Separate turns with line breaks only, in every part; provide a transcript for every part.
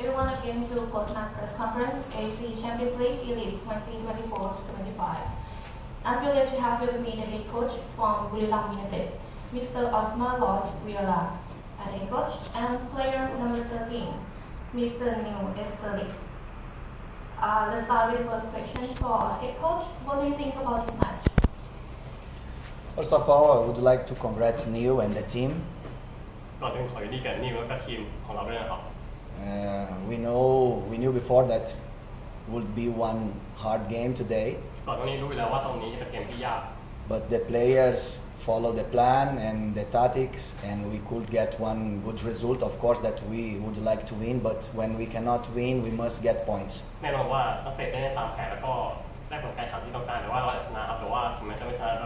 everyone came to Kosnak press conference, AFC Champions League Elite 2024-25. I'm glad to have with me the head coach from Buriram United, Mr. Osmar Loss Viera, and head coach and player number 13, Mr. Neil Etheridge. Uh, let's start with the first question for head coach. What do you think about this match?
First of all, I would like to congratulate Neil and the team Uh, we know we knew before that would be one hard game today,
ก่อนหน้านี้รู้อยู่แล้วว่าตรงนี้จะเป็นเกมที่ยาก
but the players follow the plan and the tactics, and we could get one good result. Of course, that we would like to win, but when we cannot win, we must get points.
แน่นอนว่านักเตะได้ตามแผนแล้วก็ได้ผลการแข่งขันที่ต้องการแต่ว่าเราจะชนะครับแต่ว่าถึงแม้จะไม่ชนะก็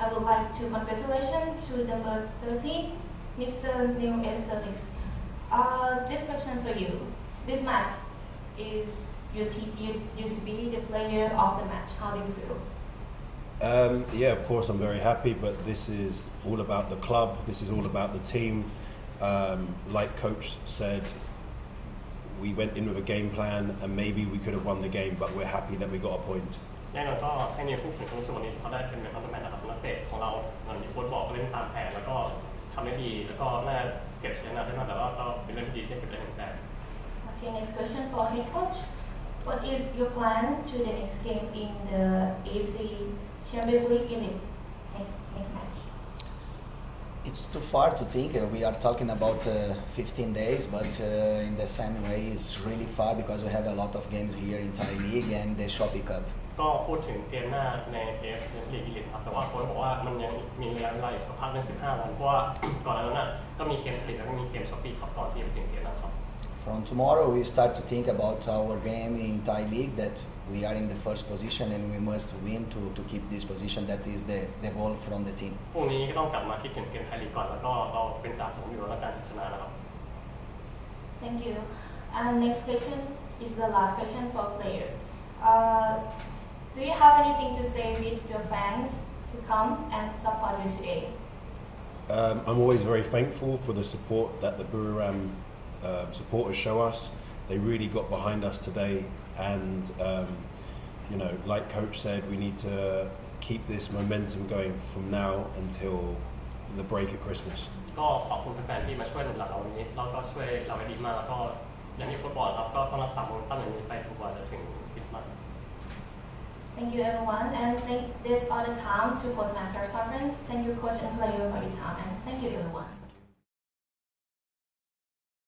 I would like to congratulate to number 13, Mr. Neil Etheridge. Uh, this question for you. This match is you, t- you, you to be the player of the match. How do you feel?
Um, yeah, of course, I'm very happy, but this is all about the club. This is all about the team. Um, like Coach said, we went in with a game plan, and maybe we could have won the game, but we're happy that we got a point.
แน่นอนก็ให้นิวพูดถึงตรงส่วนนี้ที่เขาได้เป็นแบบอัลแมนนะครับนักเตะของเราเหมือนที่โค้ชบอกก็เล่นตามแผนแล้วก็ทำได้ดี แล้วก็น่าเก็บชนะได้มากแต่ว่าก็เป็นเรื่องที่ดีที่เก็บได้หนึ่งแต้ม
Okay, next question for head coach. What is your plan to the next game in the AFC Champions League in the next, next match?
It's too far to think. Uh, we are talking about uh, 15 days, but uh, in the same way, it's really far because we have a lot of games here in Thai League and the Shopee Cup.
ก็พูดถึงเกมหน้าในเอฟซีลีกอีลิทครับแต่ว่าโค้ชบอกว่ามันยังมีระยะเวลาอีกสักพักหนึง15วัน เพราะว่าก่อนหน้านั้นน่ะก็มีเกมผลิตแล้วก็มีเกมช้อปปี้ครับก่อนที่จะไปถึงเกมนะครับ
From tomorrow, we start to think about our game in Thai League that we are in the first position and we must win to, to keep this position. That is the, the goal from the team.
พรุ่งนี้ก็ต้องกลับมาคิดถึงเกมไทยลีกก่อนแล้วก็เราเป็นจ่าฝูงอยู่แล้วการที่ชนะนะครับ
Thank you. And next question is the last question for player. Uh, do you have anything to say with your fans to come and support you today?
Um, I'm always very thankful for the support that the Buriram uh, supporters show us. They really got behind us today, and um, you know, like Coach said, we need to keep this momentum going from now until the break at Christmas.
ก็ขอบคุณแฟนๆที่มาช่วยหนุนหลังเราวันนี้เราก็ช่วยเราได้ดีมากแล้วก็อย่างที่โค้ชบอกครับก็ต้องรักษาโมเมนตัมอย่างนี้ไปจนกว่าจะถึงคริสต์มาส
Thank you everyone and thank this all the time to Postman Press Conference. Thank you coach and player for your time and thank you everyone.